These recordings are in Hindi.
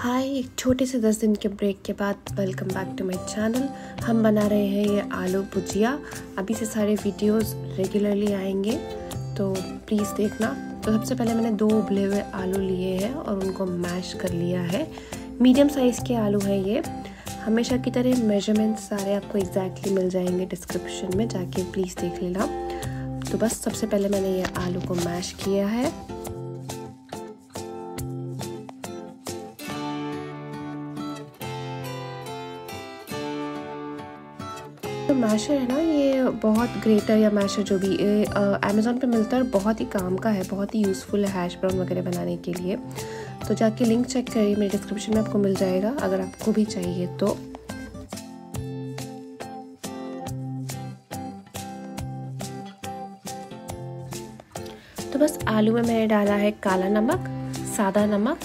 हाय, एक छोटे से दस दिन के ब्रेक के बाद welcome back to my channel हम बना रहे हैं ये आलू भुजिया। अभी से सारे वीडियोस रेगुलरली आएँगे तो प्लीज़ देखना। तो सबसे पहले मैंने दो उबले हुए आलू लिए हैं और उनको मैश कर लिया है। मीडियम साइज़ के आलू हैं ये। हमेशा की तरह मेजरमेंट्स सारे आपको एग्जैक्टली मिल जाएँगे डिस्क्रिप्शन में, जाके प्लीज़ देख लेना। तो बस सबसे पहले मैंने ये आलू को मैश किया है। तो मैशर है ना, ये बहुत ग्रेटर या मैशर जो भी अमेज़ोन पे मिलता है बहुत ही काम का है, बहुत ही यूज़फुल है हैश ब्राउन वगैरह बनाने के लिए। तो जाके लिंक चेक करिए, मेरे डिस्क्रिप्शन में आपको मिल जाएगा, अगर आपको भी चाहिए तो। तो बस आलू में मैंने डाला है काला नमक, सादा नमक,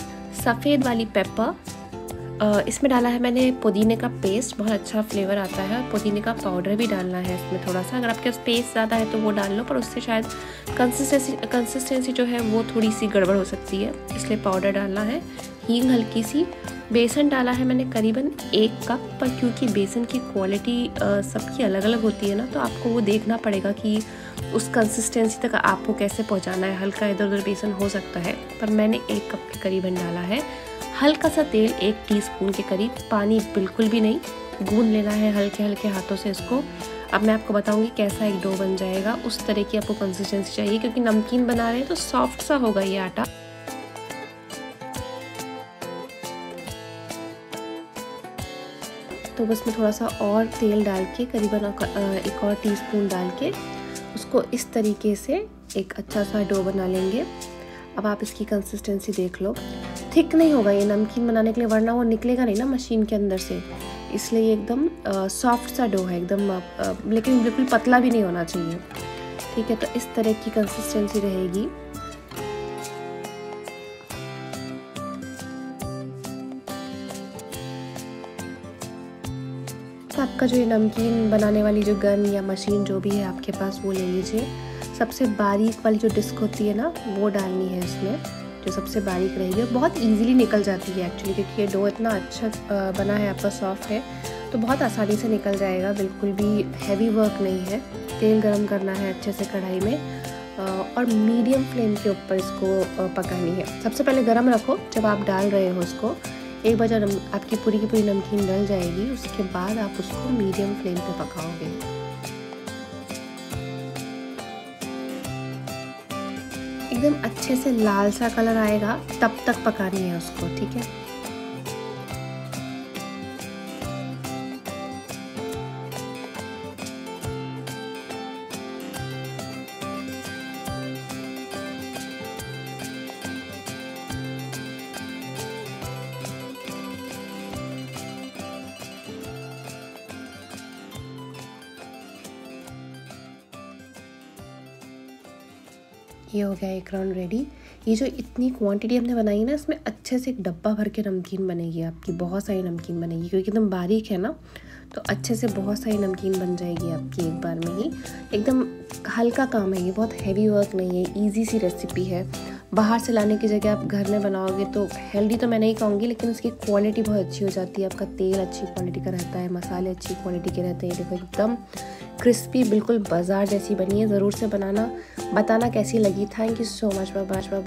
सफ़ेद वाली पेपर इसमें डाला है मैंने पुदीने का पेस्ट बहुत अच्छा फ्लेवर आता है। पुदीने का पाउडर भी डालना है इसमें थोड़ा सा अगर आपके पास पेस्ट ज़्यादा है तो वो डाल लो, पर उससे शायद कंसिस्टेंसी कंसिस्टेंसी जो है वो थोड़ी सी गड़बड़ हो सकती है। इसलिए पाउडर डालना है। हींग हल्की सी बेसन डाला है मैंने करीबन एक कप, पर क्योंकि बेसन की क्वालिटी सबकी अलग अलग होती है ना तो आपको वो देखना पड़ेगा कि उस कंसिस्टेंसी तक आपको कैसे पहुंचाना है। हल्का इधर उधर बेसन हो सकता है, पर मैंने एक कप के करीबन डाला है। हल्का सा तेल एक टीस्पून के करीब, पानी बिल्कुल भी नहीं, गूंद लेना है हल्के हल्के हाथों से इसको। अब मैं आपको बताऊँगी कैसा एक डो बन जाएगा, उस तरह की आपको कंसिस्टेंसी चाहिए, क्योंकि नमकीन बना रहे हैं तो सॉफ्ट सा होगा ये आटा। तो बस मैं थोड़ा सा और तेल डाल के करीबन एक और टीस्पून डाल के, उसको इस तरीके से एक अच्छा सा डो बना लेंगे। अब आप इसकी कंसिस्टेंसी देख लो। थिक नहीं होगा ये नमकीन बनाने के लिए, वरना वो निकलेगा नहीं ना मशीन के अंदर से। इसलिए एकदम सॉफ्ट सा डो है, एकदम लेकिन बिल्कुल पतला भी नहीं होना चाहिए। ठीक है तो इस तरह की कंसिस्टेंसी रहेगी। तो आपका जो ये नमकीन बनाने वाली जो गन या मशीन जो भी है आपके पास, वो ले लीजिए। सबसे बारीक वाली जो डिस्क होती है ना, वो डालनी है इसमें, जो सबसे बारीक रहेगी। और बहुत इजीली निकल जाती है एक्चुअली क्योंकि ये डो इतना अच्छा बना है, आपका सॉफ्ट है तो बहुत आसानी से निकल जाएगा। बिल्कुल भी हैवी वर्क नहीं है। तेल गरम करना है अच्छे से कढ़ाई में और मीडियम फ्लेम के ऊपर इसको पकानी है। सबसे पहले गरम रखो, जब आप डाल रहे हो उसको, एक बार जब आपकी पूरी की पूरी नमकीन डल जाएगी, उसके बाद आप उसको मीडियम फ्लेम पे पकाओगे। एकदम अच्छे से लाल सा कलर आएगा तब तक पकानी है उसको ठीक है? ये हो गया एक राउंड रेडी ये जो इतनी क्वांटिटी हमने बनाई ना, इसमें अच्छे से एक डब्बा भर के नमकीन बनेगी आपकी, बहुत सारी नमकीन बनेगी, क्योंकि एकदम बारीक है ना तो अच्छे से बहुत सारी नमकीन बन जाएगी आपकी एक बार में ही। एकदम हल्का काम है ये, बहुत हैवी वर्क नहीं है ईजी सी रेसिपी है। बाहर से लाने की जगह आप घर में बनाओगे तो हेल्दी तो मैं नहीं कहूँगी, लेकिन उसकी क्वालिटी बहुत अच्छी हो जाती है। आपका तेल अच्छी क्वालिटी का रहता है, मसाले अच्छी क्वालिटी के रहते हैं। देखो एकदम क्रिस्पी बिल्कुल बाज़ार जैसी बनी है। ज़रूर से बनाना, बताना कैसी लगी। Thank you so much bye bye